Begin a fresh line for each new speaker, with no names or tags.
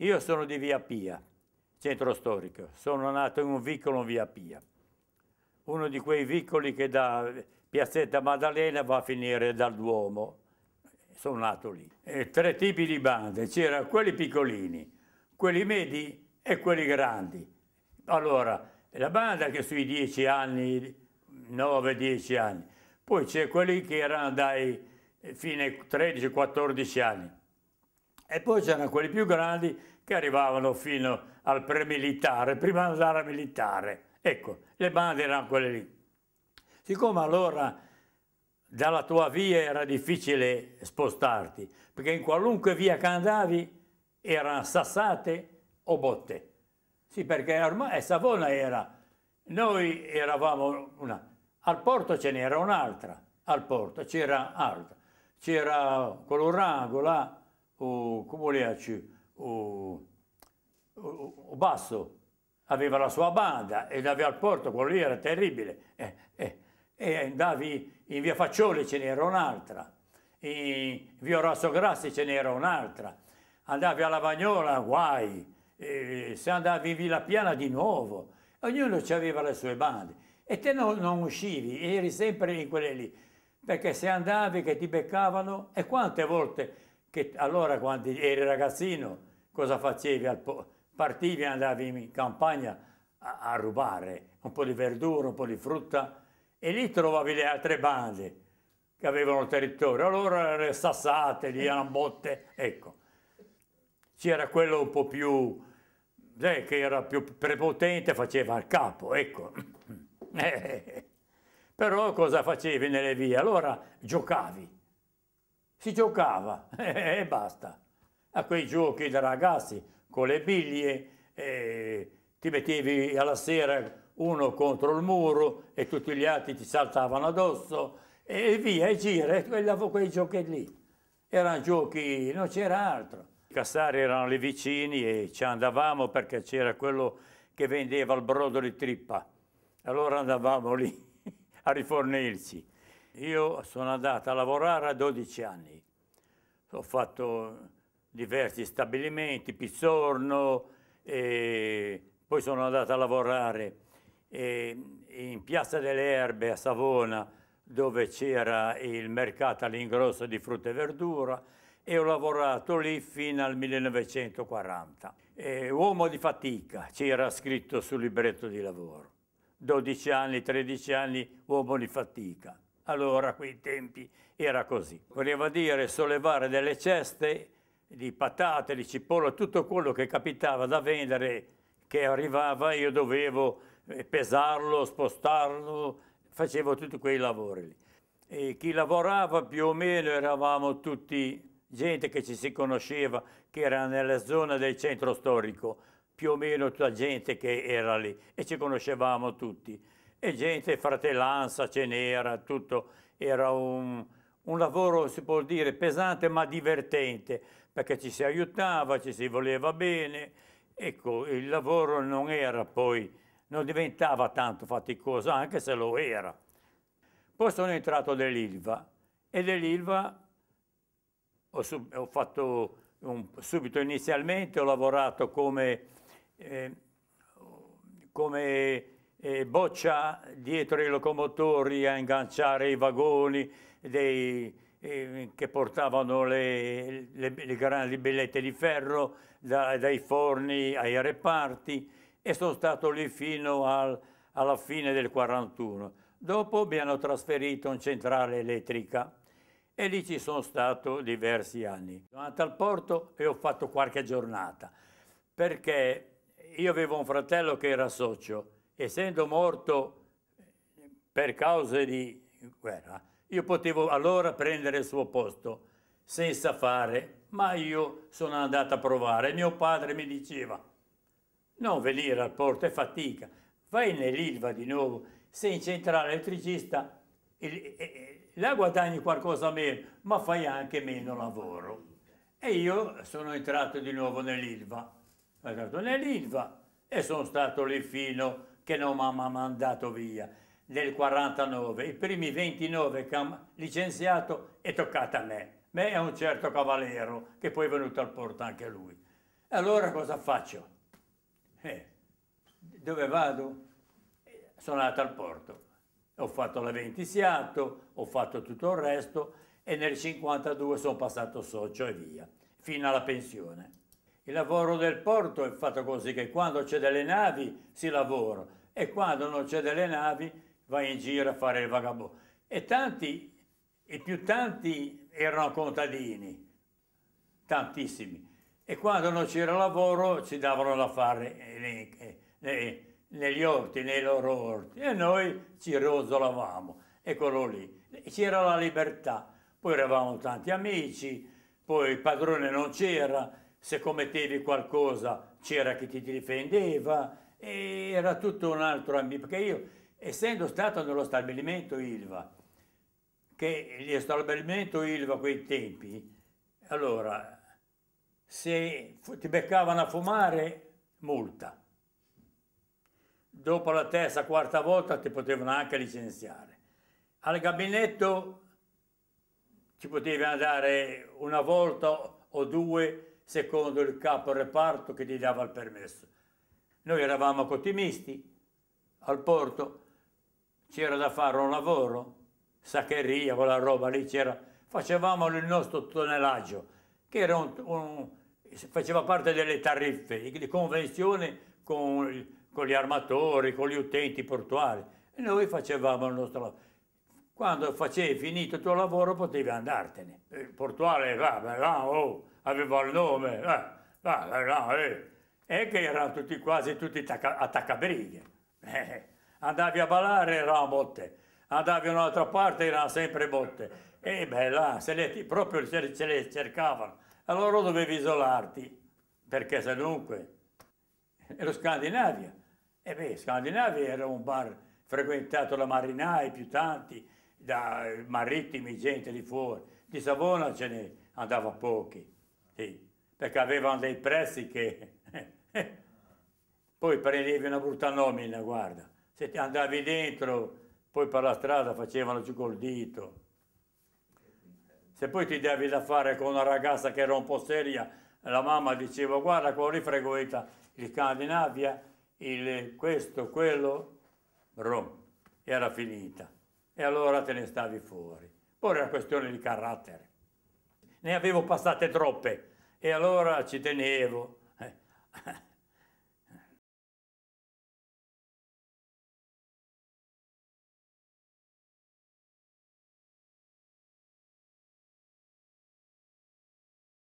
Io sono di Via Pia, centro storico. Sono nato in un vicolo in Via Pia. Uno di quei vicoli che da Piazzetta Maddalena va a finire dal Duomo. Sono nato lì. E tre tipi di bande. C'erano quelli piccolini, quelli medi e quelli grandi. Allora, la banda che sui dieci anni, 9-10 anni. Poi c'è quelli che erano dai fine 13-14 anni e poi c'erano quelli più grandi che arrivavano fino al premilitare, prima di andare a militare. Ecco, le bande erano quelle lì. Siccome allora dalla tua via era difficile spostarti, perché in qualunque via che andavi erano sassate o botte. Sì, perché ormai eh, Savona era, noi eravamo una, al porto ce n'era un'altra, al porto c'era altra, c'era quello rango là, o Comuniaci, o, o, o Basso, aveva la sua banda e andavi al porto, quello lì era terribile. Eh, eh, e andavi in via Faccioli ce n'era un'altra, in via Rosso Grassi ce n'era un'altra, andavi alla Bagnola, guai, eh, se andavi in Villa Piana di nuovo, ognuno aveva le sue bande. E te non, non uscivi, eri sempre in quelle lì, perché se andavi che ti beccavano e quante volte che allora quando eri ragazzino cosa facevi? Partivi e andavi in campagna a, a, rubare un po' di verdura, un po' di frutta e lì trovavi le altre bande che avevano il territorio. Allora le sassate, lì erano botte, ecco. C'era quello un po' più, eh, che era più prepotente, faceva il capo, ecco. Però cosa facevi nelle vie? Allora giocavi si giocava e basta. A quei giochi da ragazzi con le biglie, eh, ti mettevi alla sera uno contro il muro e tutti gli altri ti saltavano addosso e via, e gira, quei giochi lì. Erano giochi, non c'era altro. I cassari erano lì vicini e ci andavamo perché c'era quello che vendeva il brodo di trippa. Allora andavamo lì a rifornirci. Io sono andato a lavorare a 12 anni, ho fatto diversi stabilimenti, Pizzorno, poi sono andato a lavorare in Piazza delle Erbe a Savona dove c'era il mercato all'ingrosso di frutta e verdura e ho lavorato lì fino al 1940. E uomo di fatica, c'era scritto sul libretto di lavoro. 12 anni, 13 anni, uomo di fatica. Allora quei tempi era così. Voleva dire sollevare delle ceste di patate, di cipolla, tutto quello che capitava da vendere che arrivava, io dovevo eh, pesarlo, spostarlo, facevo tutti quei lavori lì. E chi lavorava più o meno eravamo tutti gente che ci si conosceva, che era nella zona del centro storico, più o meno tutta gente che era lì e ci conoscevamo tutti e gente, fratellanza ce n'era, tutto, era un, un lavoro, si può dire, pesante ma divertente, perché ci si aiutava, ci si voleva bene, ecco, il lavoro non era poi, non diventava tanto faticoso, anche se lo era. Poi sono entrato nell'Ilva e nell'Ilva ho, ho, fatto un, subito inizialmente, ho lavorato come, eh, come eh, boccia dietro i locomotori a inganciare i vagoni dei, eh, che portavano le, le, le, grandi billette di ferro da, dai forni ai reparti e sono stato lì fino al, alla fine del 41. Dopo mi hanno trasferito in centrale elettrica e lì ci sono stato diversi anni. Sono andato al porto e ho fatto qualche giornata perché io avevo un fratello che era socio essendo morto per cause di guerra, io potevo allora prendere il suo posto senza fare, ma io sono andato a provare. Mio padre mi diceva, non venire al porto è fatica, vai nell'Ilva di nuovo, sei in centrale elettricista, là guadagni qualcosa meno, ma fai anche meno lavoro. E io sono entrato di nuovo nell'Ilva, sono entrato nell'Ilva e sono stato lì fino che non mi ha mandato via nel 49. I primi 29 che ha licenziato è toccata a me. Me è un certo cavaliero che poi è venuto al porto anche lui. E allora cosa faccio? Eh, dove vado? Sono andato al porto, ho fatto la ventisiato, ho fatto tutto il resto e nel 52 sono passato socio e via, fino alla pensione. Il lavoro del porto è fatto così che quando c'è delle navi si lavora e quando non c'è delle navi vai in giro a fare il vagabondo. E tanti, i più tanti erano contadini, tantissimi. E quando non c'era lavoro ci davano da fare nei, nei, negli orti, nei loro orti. E noi ci rosolavamo, eccolo lì. C'era la libertà. Poi eravamo tanti amici, poi il padrone non c'era, se commettevi qualcosa c'era chi ti difendeva, e era tutto un altro ambiente. Perché io, essendo stato nello stabilimento Ilva, che lo stabilimento Ilva a quei tempi, allora se ti beccavano a fumare, multa. Dopo la terza, quarta volta ti potevano anche licenziare. Al gabinetto ci potevi andare una volta o due secondo il capo reparto che ti dava il permesso. Noi eravamo cottimisti al porto, c'era da fare un lavoro, saccheria, quella roba lì, c'era, facevamo il nostro tonnellaggio, che un, un, faceva parte delle tariffe, di convenzione con, con, gli armatori, con gli utenti portuali. E noi facevamo il nostro lavoro. Quando facevi finito il tuo lavoro potevi andartene. Il portuale, va, va, oh, aveva il nome, va, eh. E che erano tutti, quasi tutti attaccabrighe. Eh, andavi a ballare, era botte. Andavi da un'altra parte, erano sempre botte. E beh, là, se le, proprio se se le cercavano allora dovevi isolarti, perché se dunque ero Scandinavia. E beh, Scandinavia era un bar frequentato da marinai più tanti, da marittimi, gente di fuori. Di Savona ce ne andava pochi, sì, perché avevano dei prezzi che... poi prendevi una brutta nomina, guarda. Se ti andavi dentro, poi per la strada facevano giù col dito. Se poi ti devi da fare con una ragazza che era un po' seria, la mamma diceva guarda quello lì frequenta il Scandinavia, il questo, quello, brum, era finita. E allora te ne stavi fuori. Poi era questione di carattere. Ne avevo passate troppe e allora ci tenevo.